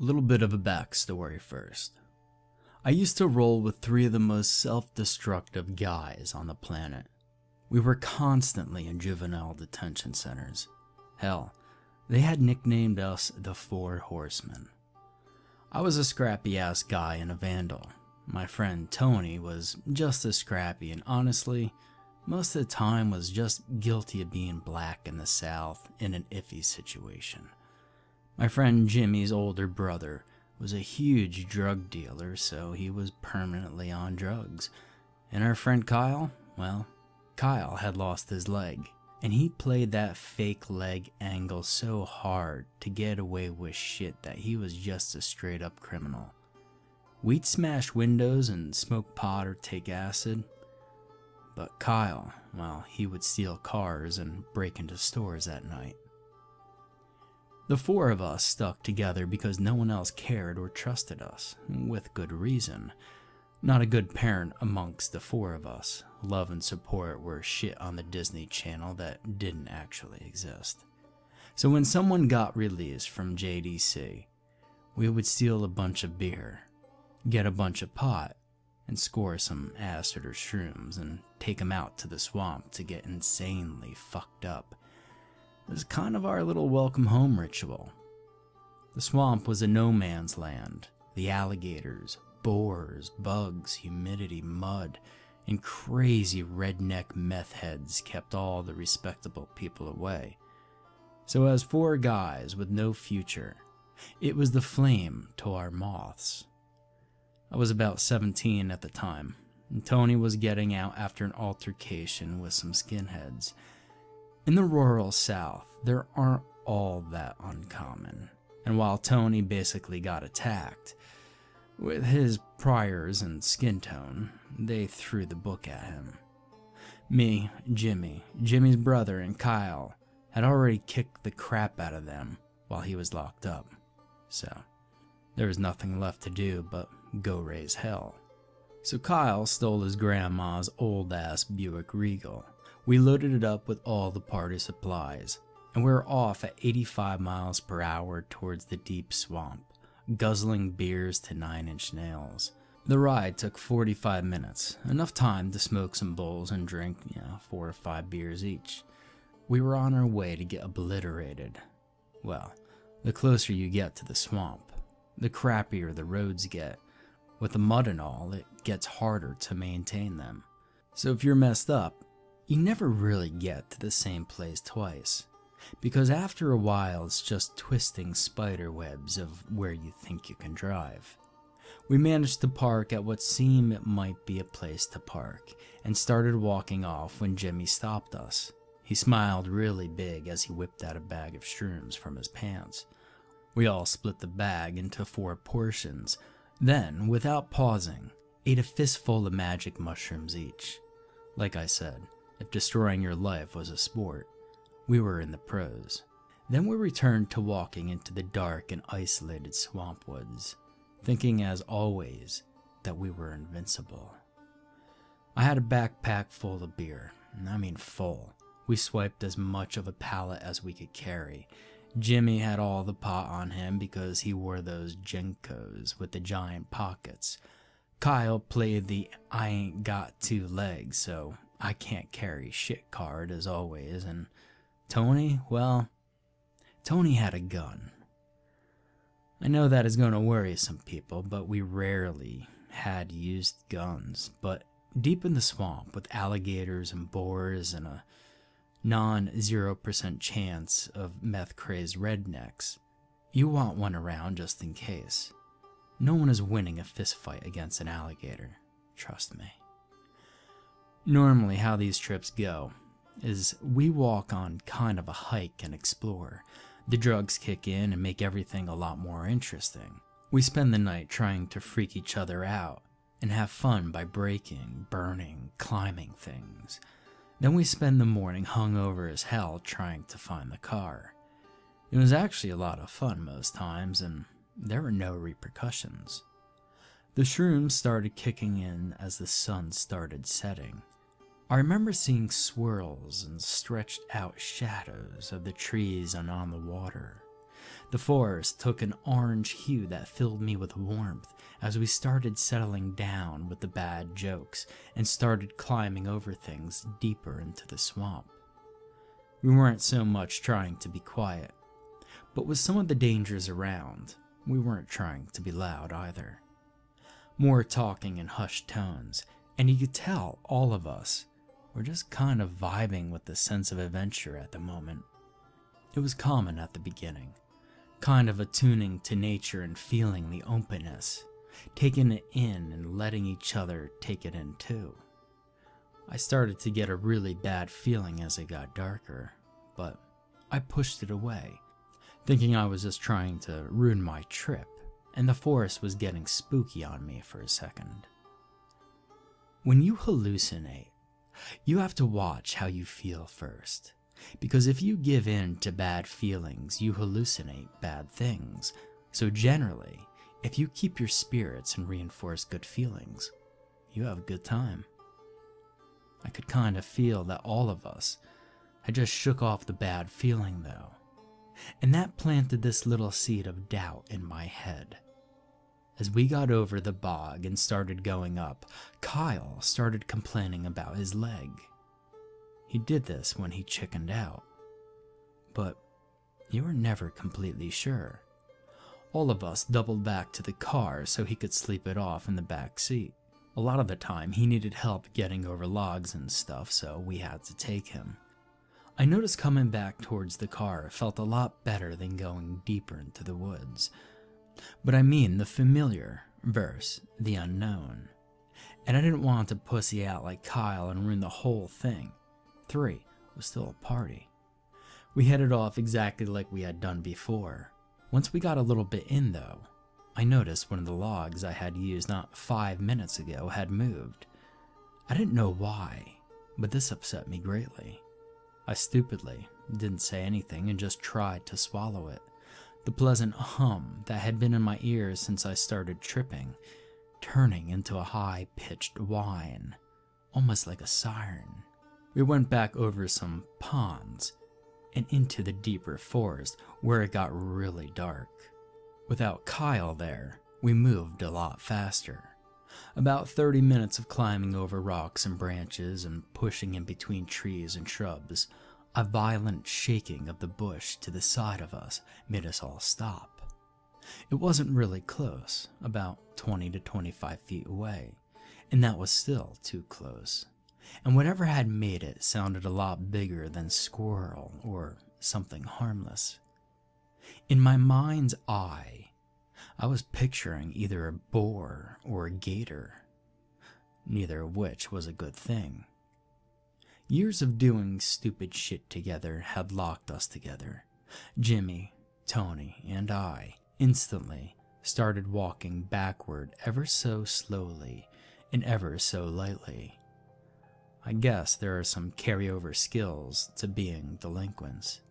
Little bit of a backstory first. I used to roll with three of the most self destructive guys on the planet. We were constantly in juvenile detention centers. Hell, they had nicknamed us the Four Horsemen. I was a scrappy ass guy and a vandal. My friend Tony was just as scrappy and honestly, most of the time was just guilty of being black in the South in an iffy situation. My friend Jimmy's older brother was a huge drug dealer, so he was permanently on drugs. And our friend Kyle, well, Kyle had lost his leg, and he played that fake leg angle so hard to get away with shit that he was just a straight up criminal. We'd smash windows and smoke pot or take acid. But Kyle, well, he would steal cars and break into stores at night. The four of us stuck together because no one else cared or trusted us, with good reason. Not a good parent amongst the four of us. Love and support were shit on the Disney Channel that didn't actually exist. So when someone got released from JDC, we would steal a bunch of beer, get a bunch of pot, and score some acid or shrooms and take them out to the swamp to get insanely fucked up it was kind of our little welcome home ritual. The swamp was a no man's land. The alligators, boars, bugs, humidity, mud, and crazy redneck meth heads kept all the respectable people away. So, as four guys with no future, it was the flame to our moths. I was about 17 at the time, and Tony was getting out after an altercation with some skinheads in the rural South, there aren't all that uncommon. And while Tony basically got attacked, with his priors and skin tone, they threw the book at him. Me, Jimmy, Jimmy's brother, and Kyle had already kicked the crap out of them while he was locked up. So, there was nothing left to do but go raise hell. So Kyle stole his grandma's old ass Buick Regal we loaded it up with all the party supplies, and we were off at 85 miles per hour towards the deep swamp, guzzling beers to nine inch nails. The ride took 45 minutes, enough time to smoke some bowls and drink, you know, four or five beers each. We were on our way to get obliterated. Well, the closer you get to the swamp, the crappier the roads get. With the mud and all, it gets harder to maintain them. So if you're messed up, you never really get to the same place twice. Because after a while, it's just twisting spider webs of where you think you can drive. We managed to park at what seemed it might be a place to park, and started walking off when Jimmy stopped us. He smiled really big as he whipped out a bag of shrooms from his pants. We all split the bag into four portions, then, without pausing, ate a fistful of magic mushrooms each. Like I said, if destroying your life was a sport, we were in the pros. Then we returned to walking into the dark and isolated swamp woods, thinking as always that we were invincible. I had a backpack full of beer, I mean full. We swiped as much of a pallet as we could carry. Jimmy had all the pot on him because he wore those JNCOs with the giant pockets. Kyle played the I ain't got two legs, so I can't carry shit card as always, and Tony, well, Tony had a gun. I know that is going to worry some people, but we rarely had used guns. But deep in the swamp with alligators and boars and a non 0% chance of meth crazed rednecks, you want one around just in case. No one is winning a fistfight against an alligator, trust me. Normally, how these trips go is we walk on kind of a hike and explore. The drugs kick in and make everything a lot more interesting. We spend the night trying to freak each other out and have fun by breaking, burning, climbing things. Then we spend the morning hungover as hell trying to find the car. It was actually a lot of fun most times, and there were no repercussions. The shrooms started kicking in as the sun started setting. I remember seeing swirls and stretched out shadows of the trees and on the water. The forest took an orange hue that filled me with warmth as we started settling down with the bad jokes and started climbing over things deeper into the swamp. We weren't so much trying to be quiet, but with some of the dangers around, we weren't trying to be loud either. More talking in hushed tones, and you could tell all of us were just kind of vibing with the sense of adventure at the moment. It was common at the beginning, kind of attuning to nature and feeling the openness, taking it in and letting each other take it in too. I started to get a really bad feeling as it got darker, but I pushed it away, thinking I was just trying to ruin my trip, and the forest was getting spooky on me for a second. When you hallucinate, you have to watch how you feel first. Because if you give in to bad feelings, you hallucinate bad things. So, generally, if you keep your spirits and reinforce good feelings, you have a good time. I could kind of feel that all of us had just shook off the bad feeling, though. And that planted this little seed of doubt in my head. As we got over the bog and started going up, Kyle started complaining about his leg. He did this when he chickened out. But you were never completely sure. All of us doubled back to the car so he could sleep it off in the back seat. A lot of the time, he needed help getting over logs and stuff, so we had to take him. I noticed coming back towards the car felt a lot better than going deeper into the woods. But I mean the familiar versus the unknown. And I didn't want to pussy out like Kyle and ruin the whole thing. Three was still a party. We headed off exactly like we had done before. Once we got a little bit in, though, I noticed one of the logs I had used not five minutes ago had moved. I didn't know why, but this upset me greatly. I stupidly didn't say anything and just tried to swallow it. The pleasant hum that had been in my ears since I started tripping, turning into a high pitched whine, almost like a siren. We went back over some ponds and into the deeper forest where it got really dark. Without Kyle there, we moved a lot faster. About 30 minutes of climbing over rocks and branches and pushing in between trees and shrubs. A violent shaking of the bush to the side of us made us all stop. It wasn't really close, about 20 to 25 feet away, and that was still too close and whatever had made it sounded a lot bigger than squirrel or something harmless. In my mind's eye, I was picturing either a boar or a gator, neither of which was a good thing. Years of doing stupid shit together had locked us together. Jimmy, Tony, and I instantly started walking backward ever so slowly and ever so lightly. I guess there are some carryover skills to being delinquents.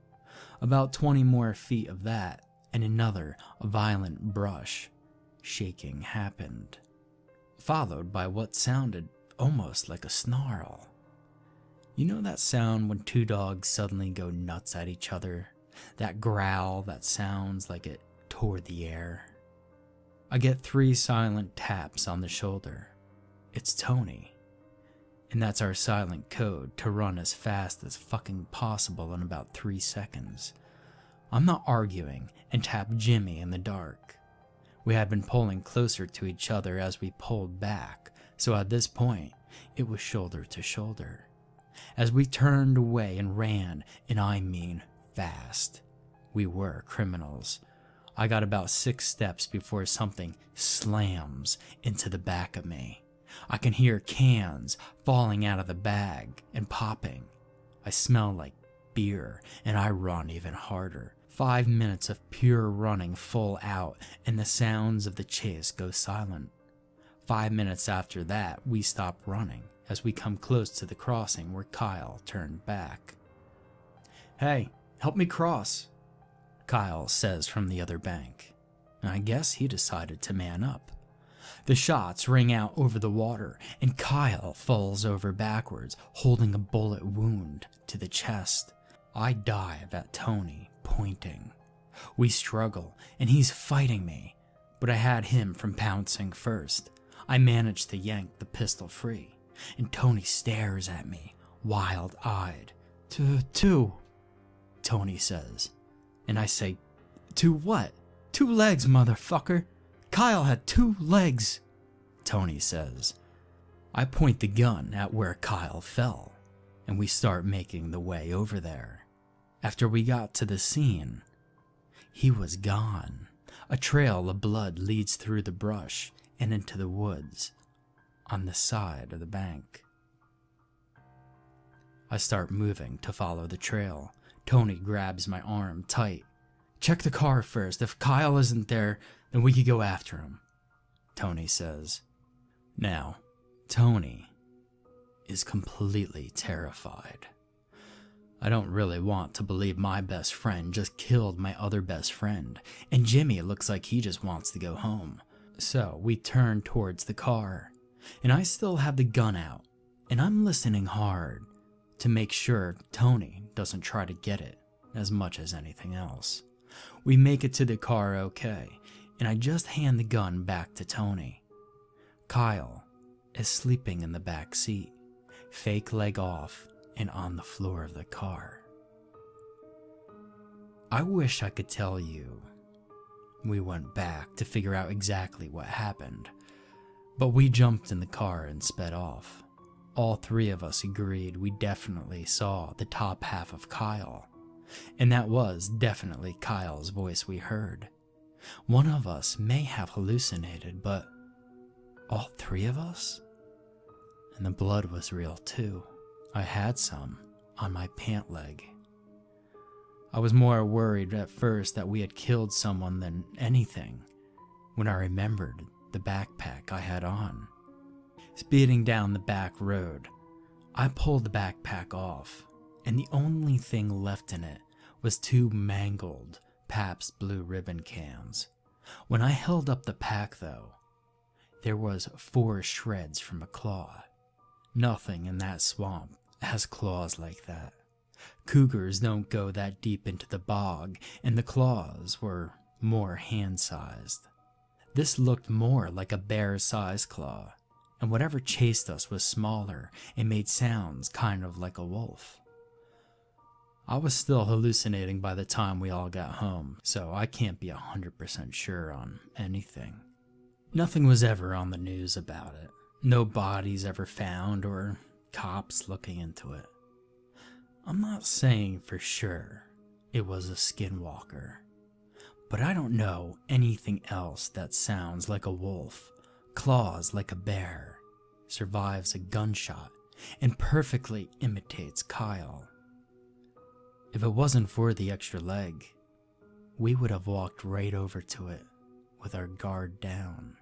About 20 more feet of that, and another violent brush, shaking happened, followed by what sounded almost like a snarl. You know that sound when two dogs suddenly go nuts at each other? That growl that sounds like it tore the air? I get three silent taps on the shoulder. It's Tony and that's our silent code to run as fast as fucking possible in about three seconds. I'm not arguing and tap Jimmy in the dark. We had been pulling closer to each other as we pulled back, so at this point, it was shoulder to shoulder. As we turned away and ran, and I mean fast, we were criminals. I got about six steps before something slams into the back of me. I can hear cans falling out of the bag and popping. I smell like beer and I run even harder. Five minutes of pure running full out and the sounds of the chase go silent. Five minutes after that, we stop running as we come close to the crossing where Kyle turned back. Hey, help me cross, Kyle says from the other bank. I guess he decided to man up. The shots ring out over the water, and Kyle falls over backwards, holding a bullet wound to the chest. I dive at Tony, pointing. We struggle, and he's fighting me, but I had him from pouncing first. I manage to yank the pistol free, and Tony stares at me, wild eyed. Two, Tony says. And I say, To what? Two legs, motherfucker. Kyle had two legs, Tony says. I point the gun at where Kyle fell, and we start making the way over there. After we got to the scene, he was gone. A trail of blood leads through the brush and into the woods on the side of the bank. I start moving to follow the trail. Tony grabs my arm tight. Check the car first. If Kyle isn't there, then we could go after him, Tony says. Now, Tony is completely terrified. I don't really want to believe my best friend just killed my other best friend, and Jimmy looks like he just wants to go home. So we turn towards the car, and I still have the gun out, and I'm listening hard to make sure Tony doesn't try to get it as much as anything else. We make it to the car okay, and I just hand the gun back to Tony. Kyle is sleeping in the back seat, fake leg off, and on the floor of the car. I wish I could tell you. We went back to figure out exactly what happened, but we jumped in the car and sped off. All three of us agreed we definitely saw the top half of Kyle, and that was definitely Kyle's voice we heard. One of us may have hallucinated, but all three of us? And the blood was real too. I had some on my pant leg. I was more worried at first that we had killed someone than anything when I remembered the backpack I had on. Speeding down the back road, I pulled the backpack off, and the only thing left in it was two mangled Pabst Blue Ribbon cans. When I held up the pack, though, there was four shreds from a claw. Nothing in that swamp has claws like that. Cougars don't go that deep into the bog, and the claws were more hand sized. This looked more like a bear sized claw, and whatever chased us was smaller and made sounds kind of like a wolf. I was still hallucinating by the time we all got home, so I can't be 100% sure on anything. Nothing was ever on the news about it. No bodies ever found or cops looking into it. I'm not saying for sure it was a skinwalker, but I don't know anything else that sounds like a wolf, claws like a bear, survives a gunshot, and perfectly imitates Kyle. If it wasn't for the extra leg, we would have walked right over to it with our guard down.